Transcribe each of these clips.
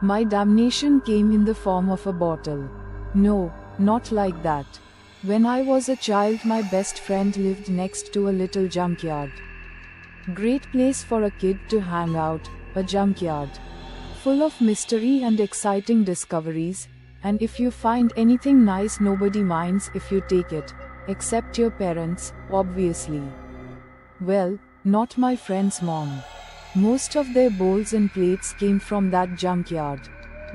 My damnation came in the form of a bottle. No, not like that. When I was a child, my best friend lived next to a little junkyard. Great place for a kid to hang out, a junkyard. Full of mystery and exciting discoveries, and if you find anything nice, nobody minds if you take it, except your parents, obviously. Well, not my friend's mom. Most of their bowls and plates came from that junkyard.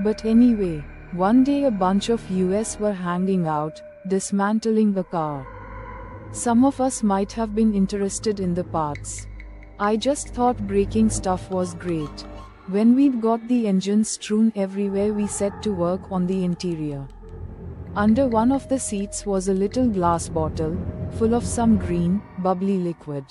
But anyway, one day a bunch of US were hanging out, dismantling a car. Some of us might have been interested in the parts. I just thought breaking stuff was great. When we'd got the engine strewn everywhere, we set to work on the interior. Under one of the seats was a little glass bottle, full of some green, bubbly liquid.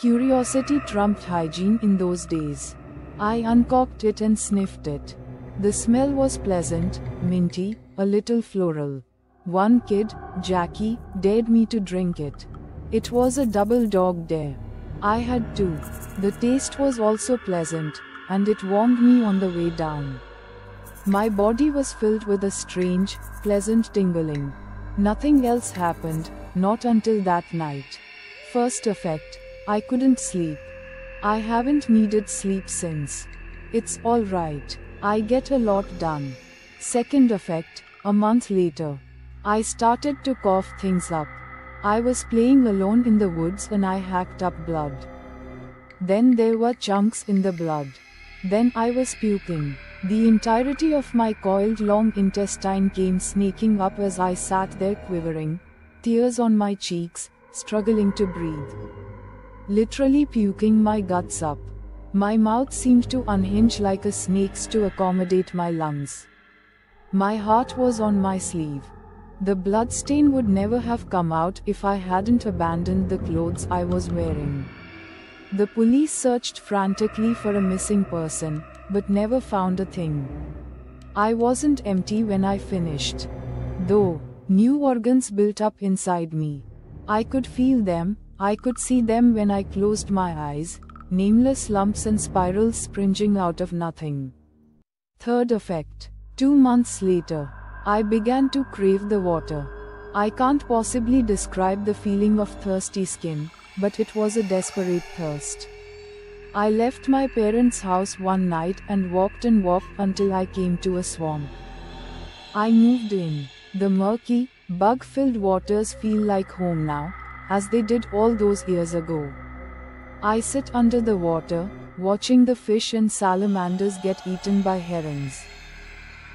Curiosity trumped hygiene in those days. I uncorked it and sniffed it. The smell was pleasant, minty, a little floral. One kid, Jackie, dared me to drink it. It was a double dog dare. I had two. The taste was also pleasant, and it warmed me on the way down. My body was filled with a strange, pleasant tingling. Nothing else happened, not until that night. First effect, I couldn't sleep. I haven't needed sleep since. It's alright, I get a lot done. Second effect, a month later. I started to cough things up. I was playing alone in the woods and I hacked up blood. Then there were chunks in the blood. Then I was puking. The entirety of my coiled long intestine came snaking up as I sat there quivering, tears on my cheeks, struggling to breathe. Literally puking my guts up. My mouth seemed to unhinge like a snake's to accommodate my lungs. My heart was on my sleeve. The bloodstain would never have come out if I hadn't abandoned the clothes I was wearing. The police searched frantically for a missing person, but never found a thing. I wasn't empty when I finished. Though, new organs built up inside me. I could feel them, I could see them when I closed my eyes, nameless lumps and spirals springing out of nothing. Third effect. Two months later, I began to crave the water. I can't possibly describe the feeling of thirsty skin, but it was a desperate thirst. I left my parents' house one night and walked and walked until I came to a swamp. I moved in. The murky, bug filled waters feel like home now, as they did all those years ago. I sit under the water, watching the fish and salamanders get eaten by herons.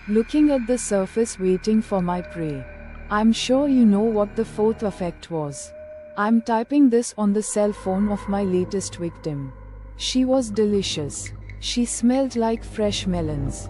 Looking at the surface waiting for my prey. I'm sure you know what the fourth effect was. I'm typing this on the cell phone of my latest victim. She was delicious. She smelled like fresh melons.